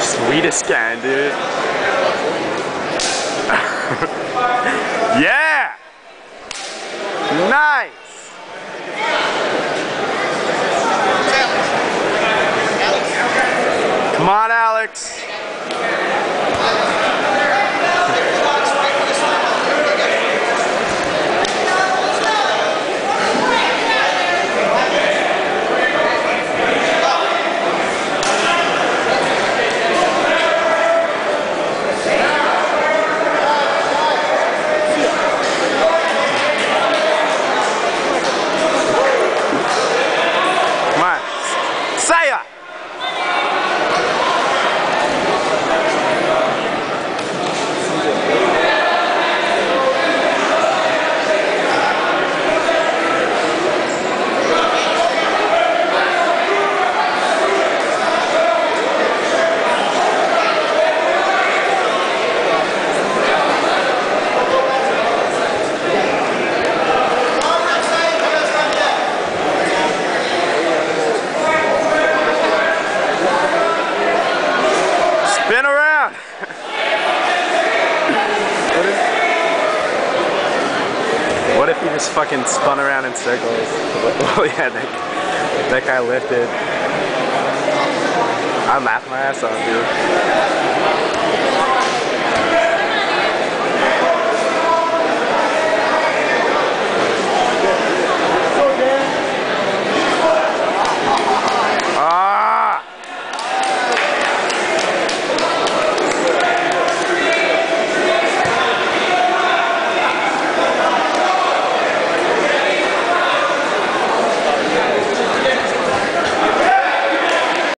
sweetest scan, dude. yeah! Nice! Saya! Spin around. what, if, what if he just fucking spun around in circles? Oh yeah, that, that guy lifted. I laughed my ass off, dude.